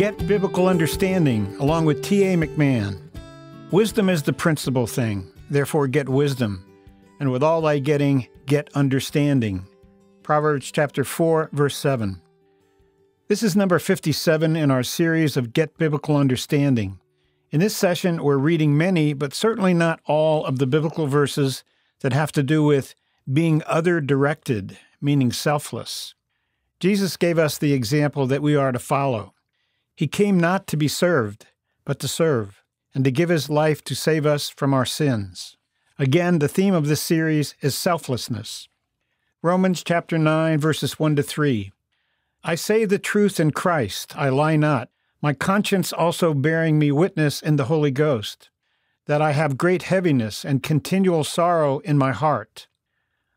Get Biblical Understanding along with T.A. McMahon. Wisdom is the principal thing, therefore, get wisdom. And with all thy getting, get understanding. Proverbs chapter 4, verse 7. This is number 57 in our series of Get Biblical Understanding. In this session, we're reading many, but certainly not all, of the biblical verses that have to do with being other directed, meaning selfless. Jesus gave us the example that we are to follow. He came not to be served, but to serve, and to give his life to save us from our sins. Again, the theme of this series is selflessness. Romans chapter 9, verses 1 to 3. I say the truth in Christ, I lie not, my conscience also bearing me witness in the Holy Ghost, that I have great heaviness and continual sorrow in my heart.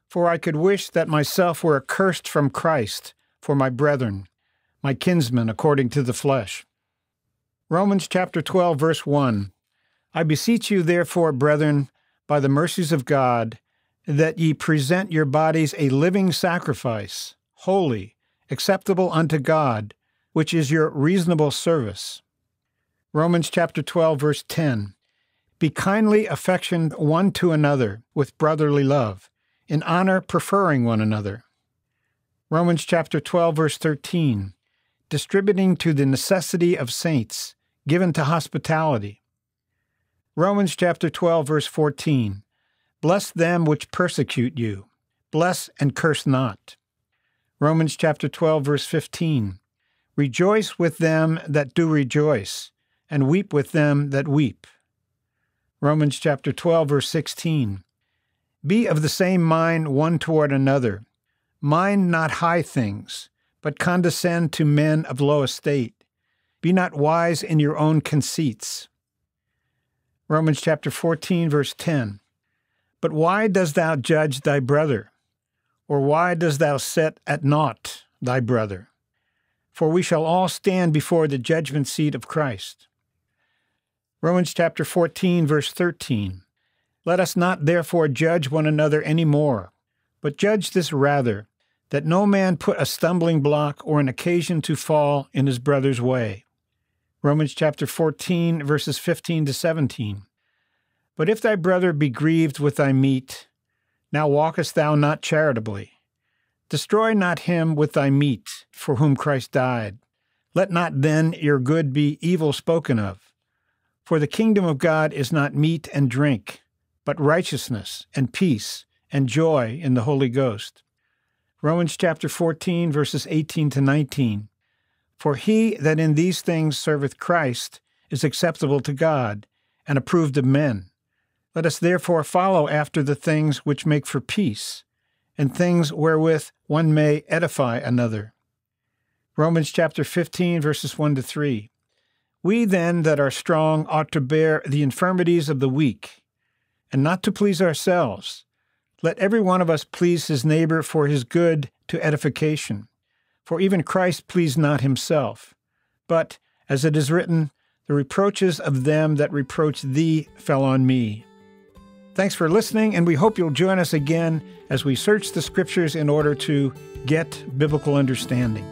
For I could wish that myself were accursed from Christ for my brethren, my kinsmen according to the flesh. Romans chapter 12, verse 1. I beseech you, therefore, brethren, by the mercies of God, that ye present your bodies a living sacrifice, holy, acceptable unto God, which is your reasonable service. Romans chapter 12, verse 10. Be kindly affectioned one to another with brotherly love, in honor preferring one another. Romans chapter 12, verse 13. Distributing to the necessity of saints, given to hospitality. Romans chapter 12, verse 14. Bless them which persecute you, bless and curse not. Romans chapter 12, verse 15. Rejoice with them that do rejoice, and weep with them that weep. Romans chapter 12, verse 16. Be of the same mind one toward another. Mind not high things, but condescend to men of low estate. Be not wise in your own conceits. Romans chapter 14, verse 10. But why dost thou judge thy brother? Or why dost thou set at naught thy brother? For we shall all stand before the judgment seat of Christ. Romans chapter 14, verse 13. Let us not therefore judge one another any more, but judge this rather, that no man put a stumbling block or an occasion to fall in his brother's way. Romans chapter 14, verses 15 to 17. But if thy brother be grieved with thy meat, now walkest thou not charitably. Destroy not him with thy meat, for whom Christ died. Let not then your good be evil spoken of. For the kingdom of God is not meat and drink, but righteousness and peace and joy in the Holy Ghost. Romans chapter 14, verses 18 to 19. For he that in these things serveth Christ is acceptable to God and approved of men. Let us therefore follow after the things which make for peace, and things wherewith one may edify another. Romans chapter 15, verses 1 to 3. We then that are strong ought to bear the infirmities of the weak, and not to please ourselves. Let every one of us please his neighbor for his good to edification. For even Christ pleased not himself. But, as it is written, the reproaches of them that reproach thee fell on me. Thanks for listening, and we hope you'll join us again as we search the Scriptures in order to get biblical understanding.